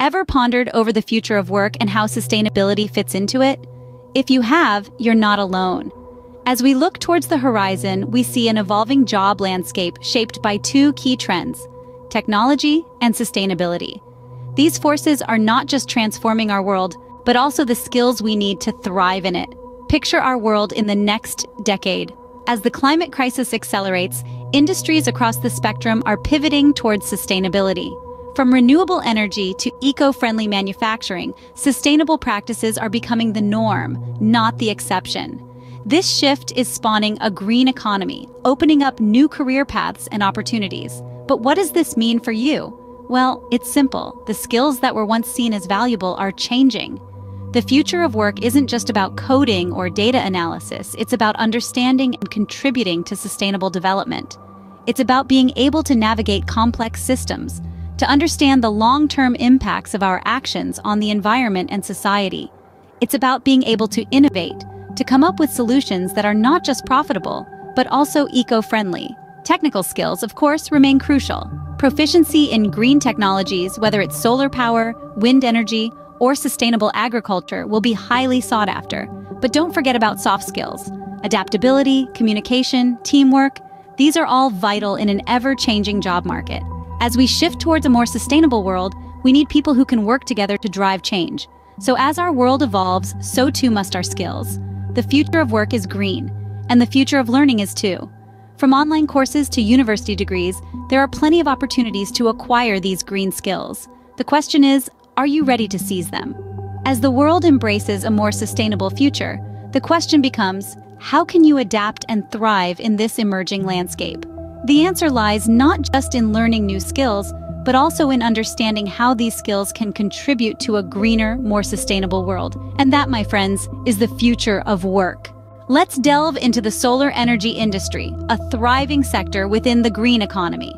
Ever pondered over the future of work and how sustainability fits into it? If you have, you're not alone. As we look towards the horizon, we see an evolving job landscape shaped by two key trends, technology and sustainability. These forces are not just transforming our world, but also the skills we need to thrive in it. Picture our world in the next decade. As the climate crisis accelerates, industries across the spectrum are pivoting towards sustainability. From renewable energy to eco-friendly manufacturing, sustainable practices are becoming the norm, not the exception. This shift is spawning a green economy, opening up new career paths and opportunities. But what does this mean for you? Well, it's simple. The skills that were once seen as valuable are changing. The future of work isn't just about coding or data analysis, it's about understanding and contributing to sustainable development. It's about being able to navigate complex systems, to understand the long-term impacts of our actions on the environment and society. It's about being able to innovate, to come up with solutions that are not just profitable, but also eco-friendly. Technical skills, of course, remain crucial. Proficiency in green technologies, whether it's solar power, wind energy, or sustainable agriculture will be highly sought after. But don't forget about soft skills. Adaptability, communication, teamwork, these are all vital in an ever-changing job market. As we shift towards a more sustainable world, we need people who can work together to drive change. So as our world evolves, so too must our skills. The future of work is green, and the future of learning is too. From online courses to university degrees, there are plenty of opportunities to acquire these green skills. The question is, are you ready to seize them? As the world embraces a more sustainable future, the question becomes, how can you adapt and thrive in this emerging landscape? The answer lies not just in learning new skills, but also in understanding how these skills can contribute to a greener, more sustainable world. And that, my friends, is the future of work. Let's delve into the solar energy industry, a thriving sector within the green economy.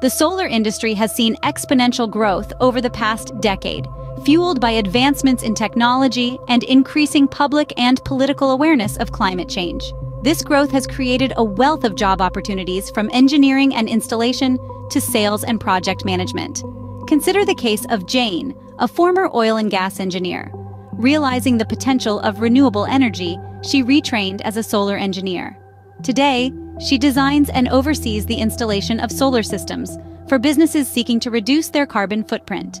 The solar industry has seen exponential growth over the past decade, fueled by advancements in technology and increasing public and political awareness of climate change. This growth has created a wealth of job opportunities from engineering and installation to sales and project management. Consider the case of Jane, a former oil and gas engineer. Realizing the potential of renewable energy, she retrained as a solar engineer. Today, she designs and oversees the installation of solar systems for businesses seeking to reduce their carbon footprint.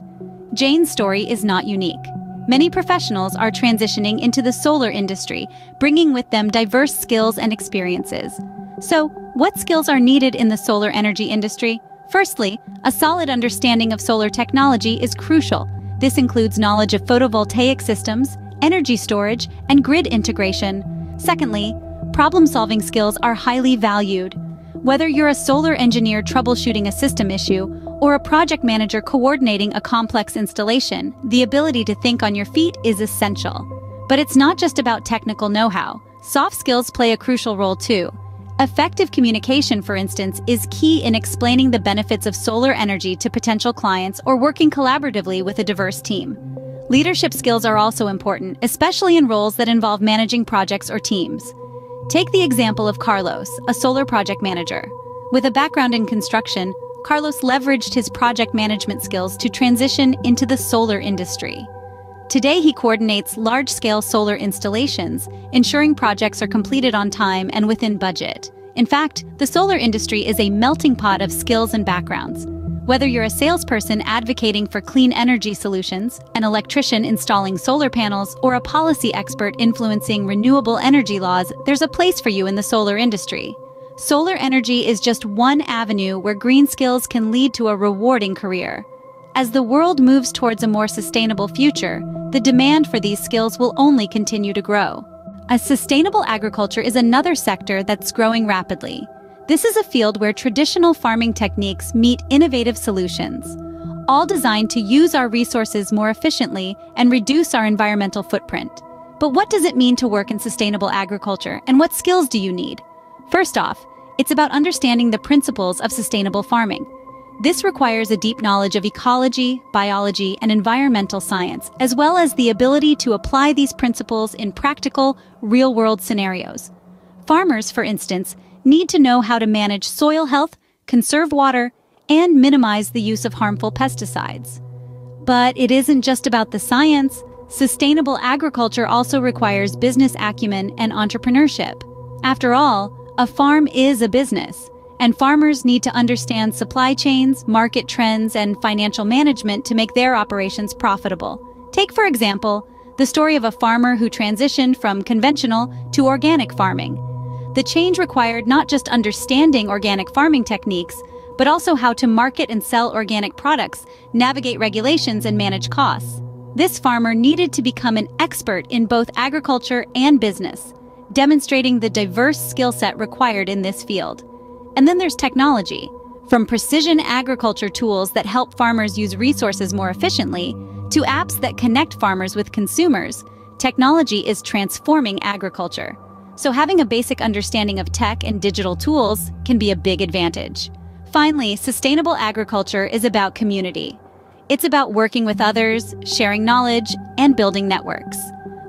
Jane's story is not unique. Many professionals are transitioning into the solar industry, bringing with them diverse skills and experiences. So, what skills are needed in the solar energy industry? Firstly, a solid understanding of solar technology is crucial. This includes knowledge of photovoltaic systems, energy storage, and grid integration. Secondly, problem-solving skills are highly valued. Whether you're a solar engineer troubleshooting a system issue or a project manager coordinating a complex installation, the ability to think on your feet is essential. But it's not just about technical know-how. Soft skills play a crucial role too. Effective communication, for instance, is key in explaining the benefits of solar energy to potential clients or working collaboratively with a diverse team. Leadership skills are also important, especially in roles that involve managing projects or teams. Take the example of Carlos, a solar project manager. With a background in construction, Carlos leveraged his project management skills to transition into the solar industry. Today, he coordinates large-scale solar installations, ensuring projects are completed on time and within budget. In fact, the solar industry is a melting pot of skills and backgrounds. Whether you're a salesperson advocating for clean energy solutions, an electrician installing solar panels, or a policy expert influencing renewable energy laws, there's a place for you in the solar industry. Solar energy is just one avenue where green skills can lead to a rewarding career. As the world moves towards a more sustainable future, the demand for these skills will only continue to grow. A sustainable agriculture is another sector that's growing rapidly. This is a field where traditional farming techniques meet innovative solutions, all designed to use our resources more efficiently and reduce our environmental footprint. But what does it mean to work in sustainable agriculture, and what skills do you need? First off, it's about understanding the principles of sustainable farming. This requires a deep knowledge of ecology, biology, and environmental science, as well as the ability to apply these principles in practical, real-world scenarios. Farmers, for instance, need to know how to manage soil health, conserve water, and minimize the use of harmful pesticides. But it isn't just about the science. Sustainable agriculture also requires business acumen and entrepreneurship. After all, a farm is a business, and farmers need to understand supply chains, market trends, and financial management to make their operations profitable. Take, for example, the story of a farmer who transitioned from conventional to organic farming. The change required not just understanding organic farming techniques, but also how to market and sell organic products, navigate regulations, and manage costs. This farmer needed to become an expert in both agriculture and business, demonstrating the diverse skill set required in this field. And then there's technology. From precision agriculture tools that help farmers use resources more efficiently, to apps that connect farmers with consumers, technology is transforming agriculture. So having a basic understanding of tech and digital tools can be a big advantage. Finally, sustainable agriculture is about community. It's about working with others, sharing knowledge, and building networks.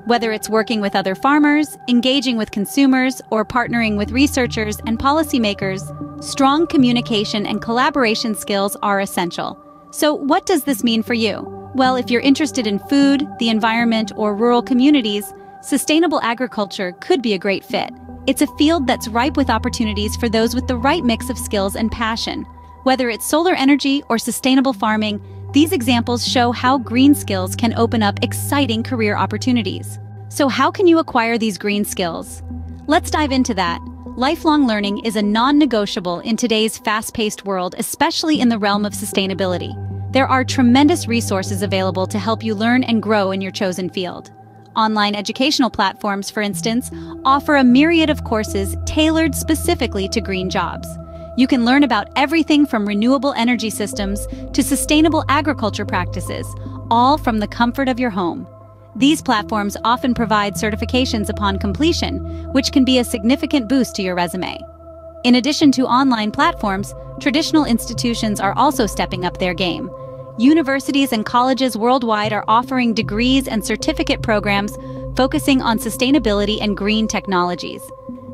Whether it's working with other farmers, engaging with consumers, or partnering with researchers and policymakers, strong communication and collaboration skills are essential. So what does this mean for you? Well, if you're interested in food, the environment, or rural communities, sustainable agriculture could be a great fit. It's a field that's ripe with opportunities for those with the right mix of skills and passion. Whether it's solar energy or sustainable farming, these examples show how green skills can open up exciting career opportunities. So how can you acquire these green skills? Let's dive into that. Lifelong learning is a non-negotiable in today's fast-paced world, especially in the realm of sustainability. There are tremendous resources available to help you learn and grow in your chosen field. Online educational platforms, for instance, offer a myriad of courses tailored specifically to green jobs. You can learn about everything from renewable energy systems to sustainable agriculture practices, all from the comfort of your home. These platforms often provide certifications upon completion, which can be a significant boost to your resume. In addition to online platforms, traditional institutions are also stepping up their game. Universities and colleges worldwide are offering degrees and certificate programs focusing on sustainability and green technologies.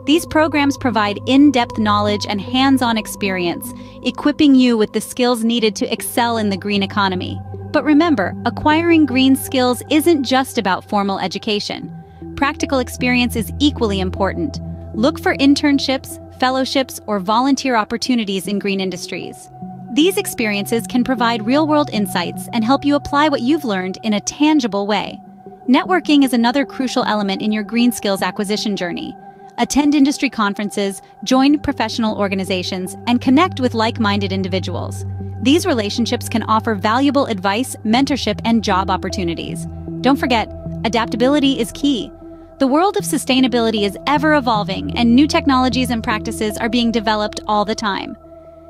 These programs provide in-depth knowledge and hands-on experience, equipping you with the skills needed to excel in the green economy. But remember, acquiring green skills isn't just about formal education. Practical experience is equally important. Look for internships, fellowships, or volunteer opportunities in green industries. These experiences can provide real-world insights and help you apply what you've learned in a tangible way. Networking is another crucial element in your green skills acquisition journey attend industry conferences, join professional organizations, and connect with like-minded individuals. These relationships can offer valuable advice, mentorship, and job opportunities. Don't forget, adaptability is key. The world of sustainability is ever evolving, and new technologies and practices are being developed all the time.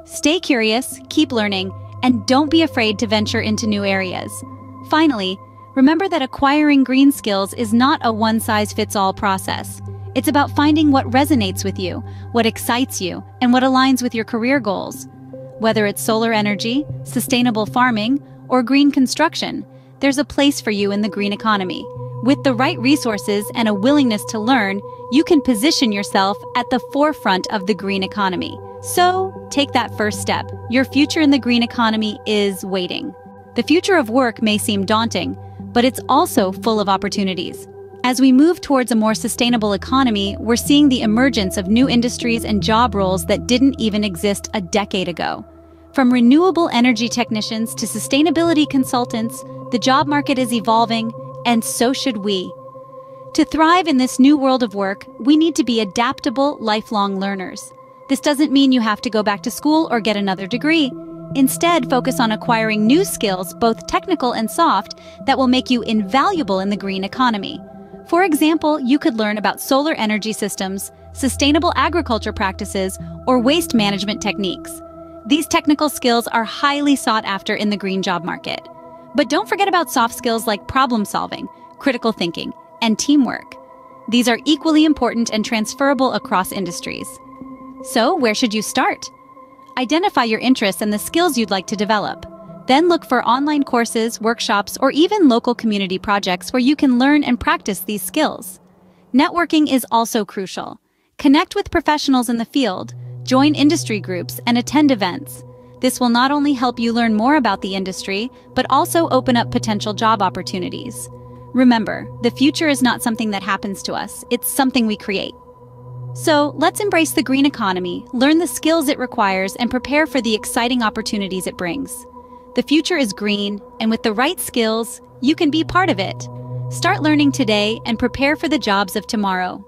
Stay curious, keep learning, and don't be afraid to venture into new areas. Finally, remember that acquiring green skills is not a one-size-fits-all process. It's about finding what resonates with you, what excites you, and what aligns with your career goals. Whether it's solar energy, sustainable farming, or green construction, there's a place for you in the green economy. With the right resources and a willingness to learn, you can position yourself at the forefront of the green economy. So, take that first step. Your future in the green economy is waiting. The future of work may seem daunting, but it's also full of opportunities. As we move towards a more sustainable economy, we're seeing the emergence of new industries and job roles that didn't even exist a decade ago. From renewable energy technicians to sustainability consultants, the job market is evolving, and so should we. To thrive in this new world of work, we need to be adaptable, lifelong learners. This doesn't mean you have to go back to school or get another degree. Instead, focus on acquiring new skills, both technical and soft, that will make you invaluable in the green economy. For example, you could learn about solar energy systems, sustainable agriculture practices, or waste management techniques. These technical skills are highly sought after in the green job market. But don't forget about soft skills like problem solving, critical thinking, and teamwork. These are equally important and transferable across industries. So, where should you start? Identify your interests and the skills you'd like to develop. Then look for online courses, workshops, or even local community projects where you can learn and practice these skills. Networking is also crucial. Connect with professionals in the field, join industry groups, and attend events. This will not only help you learn more about the industry, but also open up potential job opportunities. Remember, the future is not something that happens to us, it's something we create. So, let's embrace the green economy, learn the skills it requires, and prepare for the exciting opportunities it brings. The future is green, and with the right skills, you can be part of it. Start learning today and prepare for the jobs of tomorrow.